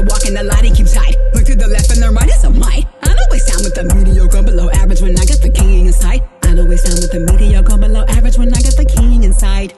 the walk in the light, he keeps tight. Look to the left and the right, it's a might. I always sound with the mediocre below average when I got the king inside. I always sound with the mediocre below average when I got the king inside.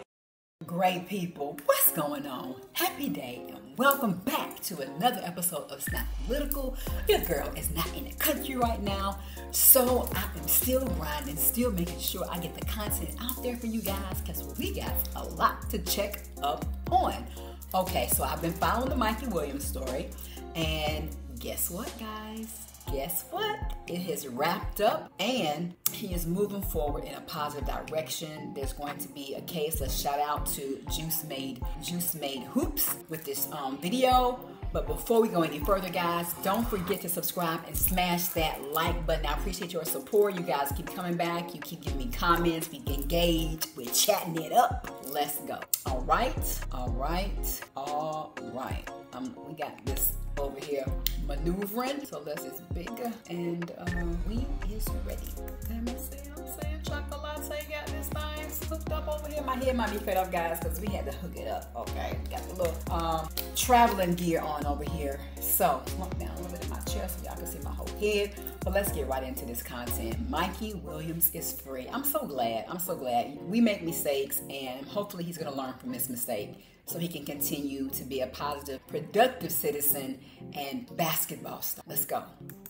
Great people, what's going on? Happy day and welcome back to another episode of Snap Political. Your girl is not in the country right now, so I am still grinding, still making sure I get the content out there for you guys because we got a lot to check up on. Okay, so I've been following the Mikey Williams story, and guess what, guys? guess what? It has wrapped up and he is moving forward in a positive direction. There's going to be a case. Let's shout out to Juice Made Juice Made Hoops with this um, video. But before we go any further, guys, don't forget to subscribe and smash that like button. I appreciate your support. You guys keep coming back. You keep giving me comments. We engage. We're chatting it up. Let's go. All right. All right. All right. Um, we got this over here maneuvering. So let's is bigger and uh, we is ready. Let me see, I'm saying chocolate got this thing hooked up over here. My head might be cut off guys because we had to hook it up, okay? Got the little um, traveling gear on over here. So walk down a little bit of my chest so y'all can see my whole head. But let's get right into this content. Mikey Williams is free. I'm so glad. I'm so glad. We make mistakes and hopefully he's gonna learn from this mistake so he can continue to be a positive, productive citizen and basketball star. Let's go.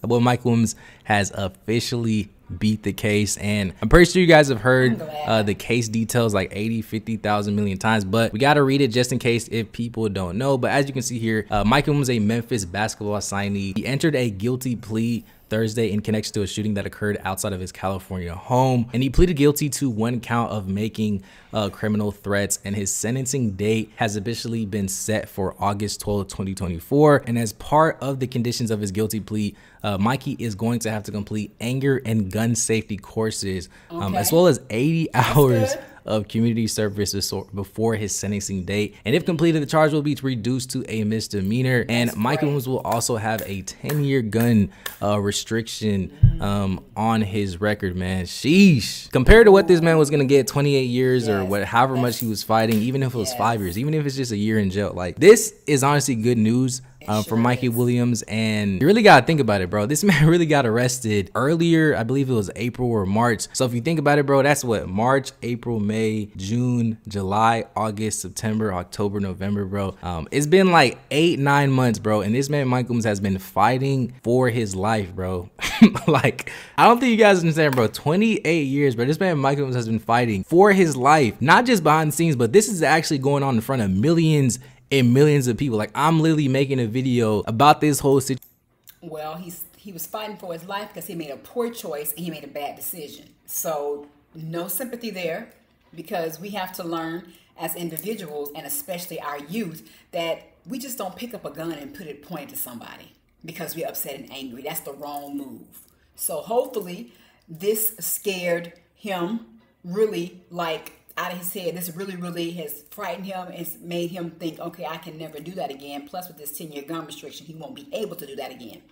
Well, Mike Williams has officially beat the case and i'm pretty sure you guys have heard uh, the case details like 80 50,000 million times but we got to read it just in case if people don't know but as you can see here uh, Mike Williams a memphis basketball signee he entered a guilty plea Thursday in connection to a shooting that occurred outside of his California home. And he pleaded guilty to one count of making uh, criminal threats. And his sentencing date has officially been set for August 12, 2024. And as part of the conditions of his guilty plea, uh, Mikey is going to have to complete anger and gun safety courses, um, as well as 80 hours of community service before his sentencing date. And if completed, the charge will be reduced to a misdemeanor. And Michael Williams will also have a 10 year gun uh, restriction um, on his record, man. Sheesh. Compared to what this man was going to get 28 years yes. or what, however much he was fighting, even if it was yes. five years, even if it's just a year in jail, like this is honestly good news uh, sure Mikey is. Williams. And you really got to think about it, bro. This man really got arrested earlier. I believe it was April or March. So if you think about it, bro, that's what March, April, May, June, July, August, September, October, November, bro. Um, it's been like eight, nine months, bro. And this man, Mike Williams, has been fighting for his life, bro. like, I don't think you guys understand, bro. 28 years, bro. This man, Mike Williams, has been fighting for his life, not just behind the scenes, but this is actually going on in front of millions and millions of people. Like I'm literally making a video about this whole situation. Well, he's he was fighting for his life because he made a poor choice and he made a bad decision. So no sympathy there because we have to learn as individuals and especially our youth that we just don't pick up a gun and put it pointed to somebody because we're upset and angry. That's the wrong move. So hopefully this scared him really like out of his head. This really, really has frightened him. It's made him think, okay, I can never do that again. Plus, with this 10 year gun restriction, he won't be able to do that again.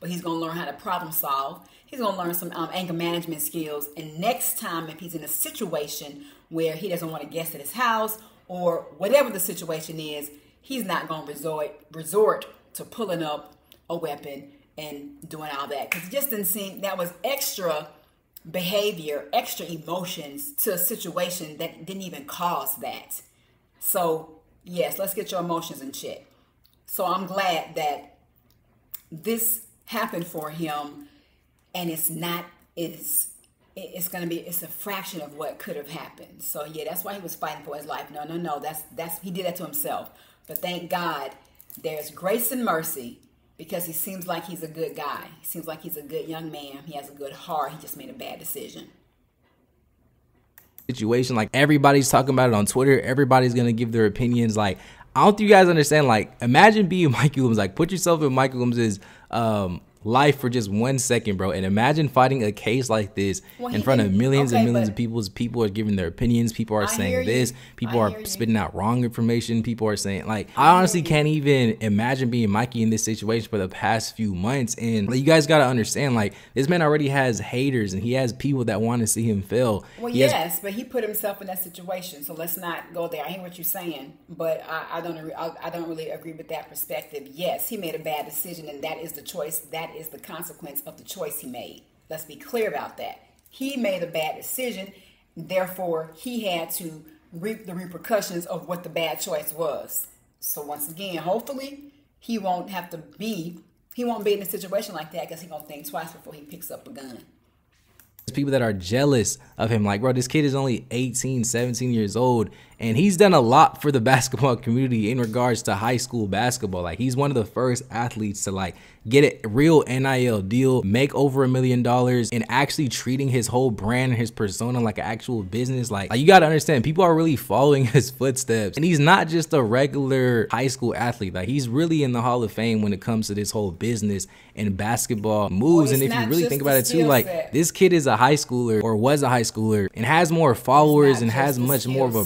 But he's going to learn how to problem solve. He's going to learn some um, anger management skills. And next time, if he's in a situation where he doesn't want to guest at his house or whatever the situation is, he's not going to resort resort to pulling up a weapon and doing all that because it just didn't seem that was extra behavior, extra emotions to a situation that didn't even cause that. So, yes, let's get your emotions in check. So, I'm glad that this happened for him and it's not it's it's going to be it's a fraction of what could have happened. So, yeah, that's why he was fighting for his life. No, no, no. That's that's he did that to himself. But thank God there's grace and mercy because he seems like he's a good guy. He seems like he's a good young man. He has a good heart. He just made a bad decision. Situation like everybody's talking about it on Twitter. Everybody's gonna give their opinions. Like I don't think you guys understand. Like imagine being Mike Williams. Like put yourself in Mike Williams's um, life for just one second, bro. And imagine fighting a case like this well, in front of millions okay, and millions of people. People are giving their opinions. People are I saying this. People I are spitting out wrong information. People are saying like, I, I honestly can't even imagine being Mikey in this situation for the past few months. And like, you guys got to understand, like this man already has haters and he has people that want to see him fail. Well, he yes, but he put himself in that situation. So let's not go there. I hear what you're saying, but I, I don't. I, I don't really agree with that perspective. Yes, he made a bad decision, and that is the choice. That is the consequence of the choice he made. Let's be clear about that. He made a bad decision, therefore, he had to reap the repercussions of what the bad choice was. So, once again, hopefully, he won't have to be, he won't be in a situation like that because he to think twice before he picks up a gun There's people that are jealous of him like bro this kid is only 18 17 years old and he's done a lot for the basketball community in regards to high school basketball. Like he's one of the first athletes to like get a real NIL deal, make over a million dollars, and actually treating his whole brand and his persona like an actual business. Like, like you gotta understand, people are really following his footsteps, and he's not just a regular high school athlete. Like he's really in the Hall of Fame when it comes to this whole business and basketball moves. Well, and if you really think about it too, like set. this kid is a high schooler or was a high schooler and has more followers and has much more of a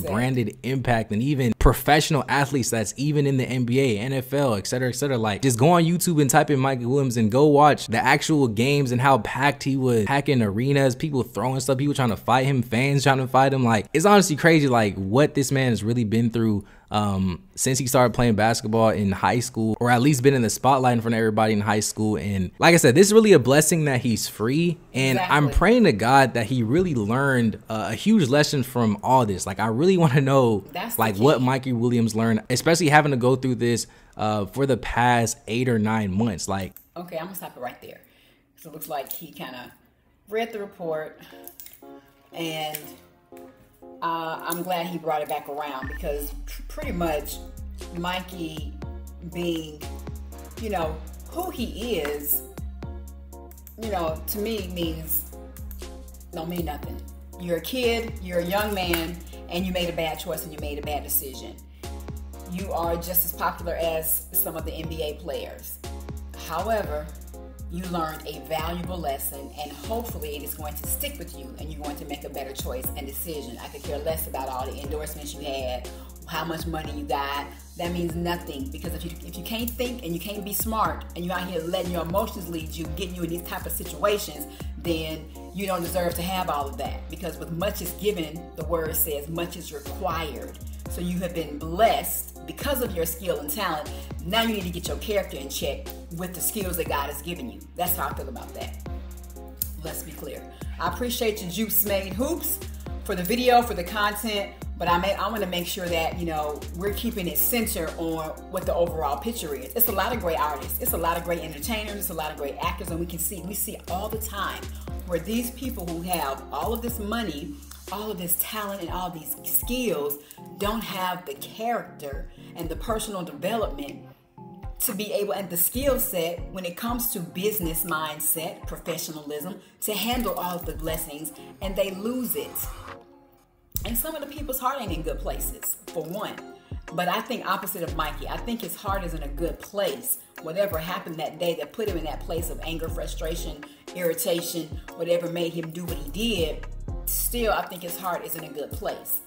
impact and even professional athletes that's even in the NBA, NFL, etc., etc. Like, just go on YouTube and type in Mikey Williams and go watch the actual games and how packed he was, packing arenas, people throwing stuff, people trying to fight him, fans trying to fight him. Like, it's honestly crazy, like, what this man has really been through um, since he started playing basketball in high school, or at least been in the spotlight in front of everybody in high school. And like I said, this is really a blessing that he's free. And exactly. I'm praying to God that he really learned uh, a huge lesson from all this. Like, I really want to know, That's like, what Mikey Williams learned, especially having to go through this uh, for the past eight or nine months. Like, okay, I'm gonna stop it right there. So it looks like he kind of read the report and uh, I'm glad he brought it back around because pretty much Mikey being, you know, who he is, you know, to me means don't mean nothing. You're a kid, you're a young man, and you made a bad choice and you made a bad decision. You are just as popular as some of the NBA players. However, you learned a valuable lesson and hopefully it is going to stick with you and you're going to make a better choice and decision. I could care less about all the endorsements you had, how much money you got. That means nothing because if you if you can't think and you can't be smart and you're out here letting your emotions lead you, getting you in these type of situations, then you don't deserve to have all of that. Because with much is given, the word says much is required. So you have been blessed because of your skill and talent. Now you need to get your character in check with the skills that God has given you. That's how I feel about that. Let's be clear. I appreciate you, Juice Made Hoops, for the video, for the content. But I may I want to make sure that you know we're keeping it centered on what the overall picture is. It's a lot of great artists. It's a lot of great entertainers. It's a lot of great actors, and we can see we see all the time where these people who have all of this money all of this talent and all these skills don't have the character and the personal development to be able and the skill set when it comes to business mindset, professionalism, to handle all of the blessings and they lose it. And some of the people's heart ain't in good places, for one. But I think opposite of Mikey, I think his heart is in a good place. Whatever happened that day that put him in that place of anger, frustration, irritation, whatever made him do what he did, still, I think his heart is in a good place.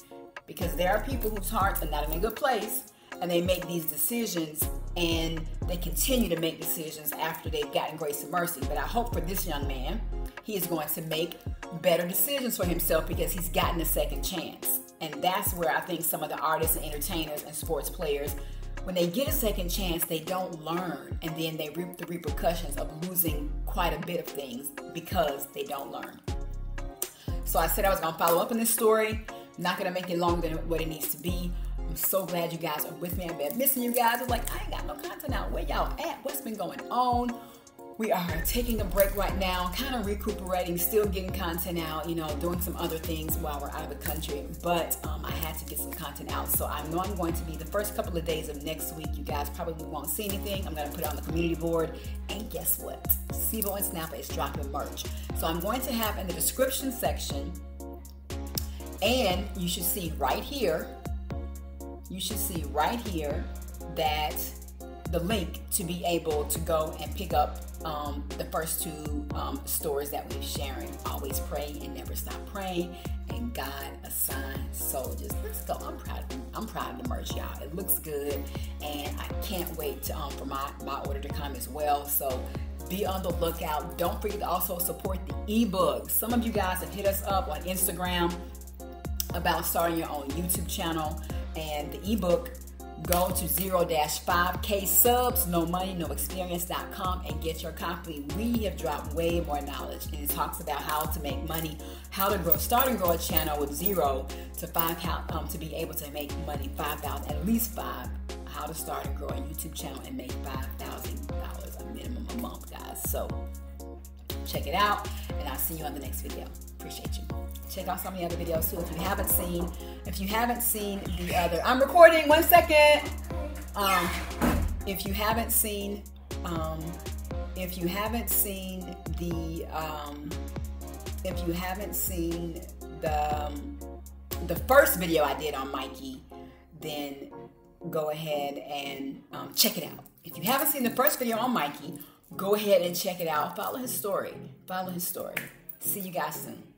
Because there are people whose hearts are not in a good place and they make these decisions and they continue to make decisions after they've gotten grace and mercy. But I hope for this young man, he is going to make better decisions for himself because he's gotten a second chance. And that's where I think some of the artists and entertainers and sports players, when they get a second chance, they don't learn and then they reap the repercussions of losing quite a bit of things because they don't learn. So I said I was gonna follow up on this story. I'm not gonna make it longer than what it needs to be. I'm so glad you guys are with me. I've been missing you guys. I'm like, I ain't got no content out. Where y'all at? What's been going on? We are taking a break right now, kind of recuperating, still getting content out, you know, doing some other things while we're out of the country. But um, I had to get some content out. So I know I'm going to be the first couple of days of next week. You guys probably won't see anything. I'm going to put it on the community board. And guess what? CBOW and Snappa is dropping merch. So I'm going to have in the description section, and you should see right here, you should see right here that the link to be able to go and pick up um, the first two um, stories that we're sharing. Always pray and never stop praying. And God assigns soldiers. Let's go. I'm proud. Of, I'm proud of the merch, y'all. It looks good, and I can't wait to, um, for my my order to come as well. So be on the lookout. Don't forget to also support the ebook. Some of you guys have hit us up on Instagram about starting your own YouTube channel, and the ebook go to 0-5k subs no money no experience.com and get your copy. We have dropped way more knowledge and it talks about how to make money how to grow start and grow a channel with zero to five how um, to be able to make money five thousand at least five how to start and grow a youtube channel and make five thousand dollars a minimum a month guys. So check it out and i'll see you on the next video appreciate you. Check out some of the other videos too if you haven't seen if you haven't seen the other i'm recording one second. Um if you haven't seen um if you haven't seen the um if you haven't seen the um, the first video i did on mikey then go ahead and um, check it out. If you haven't seen the first video on mikey go ahead and check it out. Follow his story. Follow his story. See you guys soon